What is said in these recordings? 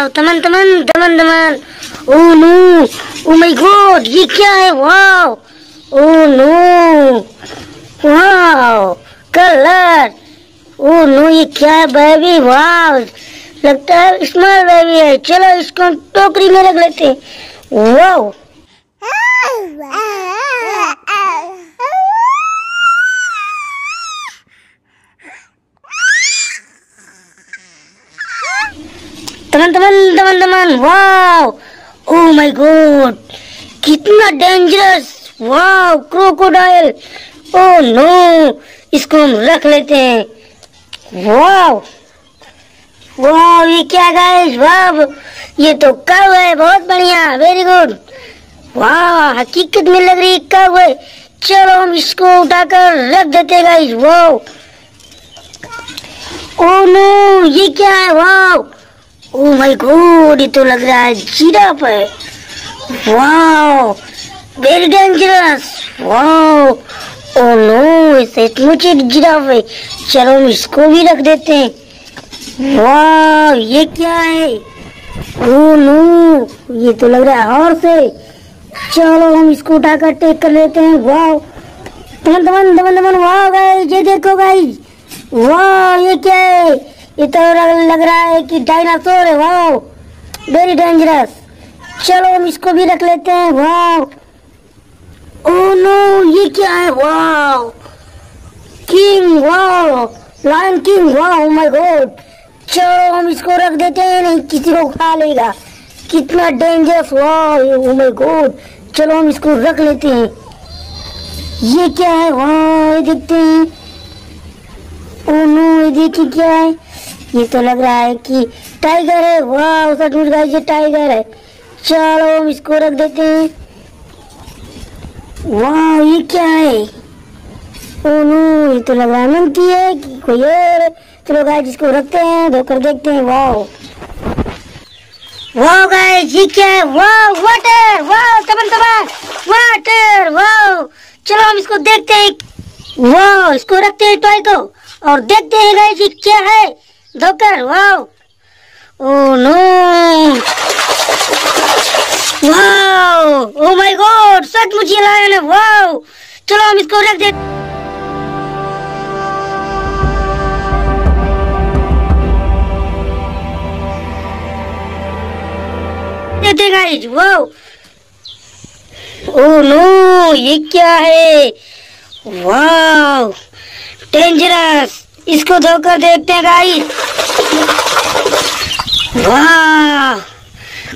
वाह तमन तमन, दमन दमन। Oh no, oh my god, ये क्या है? वाह ओ नो वाह कलर। ओ नो, ये क्या है बेबी वाह लगता है स्मॉल बेबी है। चलो इसको टोकरी में रख लेते हैं। वाह तमन तमन तमन तमन वाह ओ माय गॉड कितना डेंजरस वाह क्रोकोडाइल ओ नो इसको हम रख लेते हैं। वाह वाह ये क्या गाइस वाह ये तो कव है, बहुत बढ़िया वेरी गुड वाह हकीकत में लग रही कव है। चलो हम इसको उठाकर रख देते गाइस वाह ओ नो ये क्या है? वाह ओ माय गॉड ये तो लग रहा है जिराफ है wow very dangerous wow oh no सचमुच एक जिराफ है चलो हम इसको भी रख देते हैं। वाह ये क्या है? ओ नो ये तो लग रहा है हॉर्स है चलो हम इसको उठाकर टेक कर लेते हैं। वाह दमन दमन दमन दमन वाह गाइस ये देखो गाइस वाह ये क्या है? ये तो लग रहा है कि डायनासोर है वाह वेरी डेंजरस चलो, हम इसको भी रख लेते हैं वाह ओ नो ये क्या है वाह किंग वाह लायन किंग वाह माय गॉड चलो, हम इसको रख देते हैं, नहीं, किसी को खा लेगा। कितना डेंजरस वाह ओ माय गॉड चलो, हम इसको रख लेते हैं। ये क्या है वाह ये देखते हैं। ओ नो ये देखिए क्या है। ये तो लग रहा है कि टाइगर है। वाह सचमुच गाइस ये टाइगर है। चलो, हम इसको रख देते हैं। वाह, ये क्या है? ओ ये तो लग रहा है मंकी है कि कोई और चलो गाइस इसको रखते हैं धोकर देखते हैं। वाह। वाह गाइस ये क्या है? वाह वाटर वाह, तमन तमन वाटर वाह। चलो, हम इसको देखते हैं। वाह, इसको रखते हैं टॉय को और देखते हैं गाइस ये क्या है? धोकर वाह ओ नो वाह ओ माय गॉड सचमुच ये लायन है वाह चलो हम इसको रख देते देते गाइस वाह ओ नो ये क्या है? वाह डेंजरस इसको धोकर देखते हैं गाइस। वाह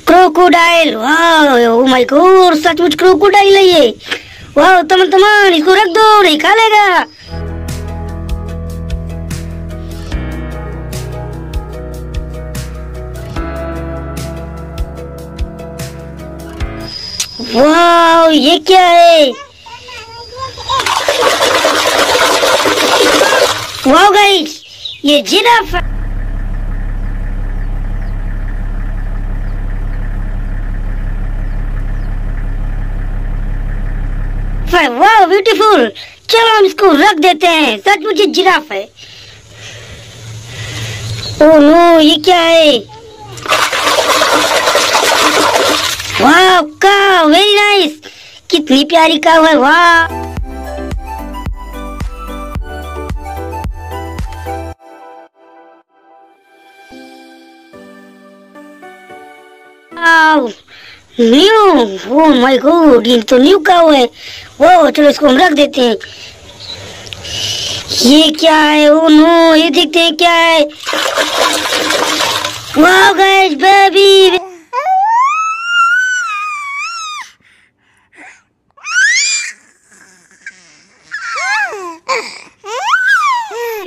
क्रोकोडाइल वाह माय गॉड सचमुच क्रोकोडाइल है ये। वाह, तमन तमन, इसको रख दो, नहीं खा लेगा वाह, ये क्या है? वाह गाइस ये जिराफ वाह ब्यूटीफुल चलो हम इसको रख देते हैं। सच मुझे जिराफ है। ओ नो, ये क्या है? वाह काव वेरी नाइस कितनी प्यारी काव है, वाह। वाह न्यू ओ माय गॉड ये तो न्यू काव है वो चलो इसको हम रख देते हैं ये क्या है? ओ नो ये देखते हैं क्या है? वाह guys baby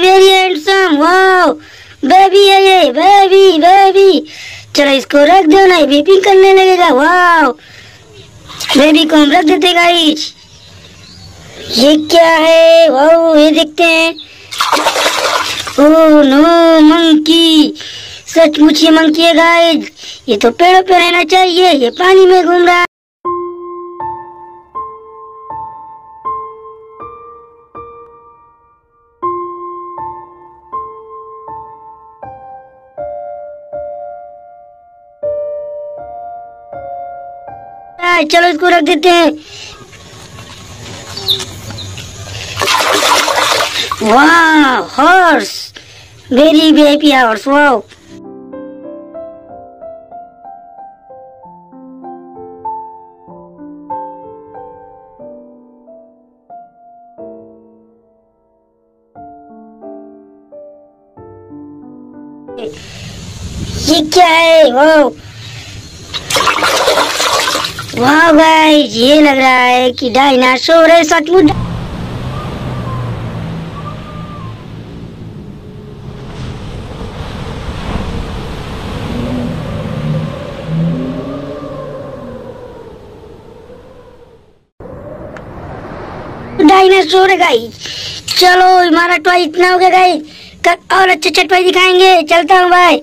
very handsome wow baby है ये बेबी बेबी चलो, इसको रख दो ना बीपिंग करने लगेगा, वाओ। बेबी को हम रख देते गाइस। ये क्या है? वाओ, ये देखते हैं। Oh, no, monkey. सचमुच ये मंकी है गाइस। ये तो पेड़ों पे रहना चाहिए, ये पानी में घूम रहा चलो इसको रख देते हैं। वाह हॉर्स वेरी वीआईपी हॉर्स वाह ये क्या है? वाह वाह भाई, ये लग रहा है कि डायनासोर है सचमुच। डायनासोर है गाई चलो, हमारा टॉय इतना हो गया गाइस और अच्छे अच्छे टॉय दिखाएँगे। चलता हूँ भाई।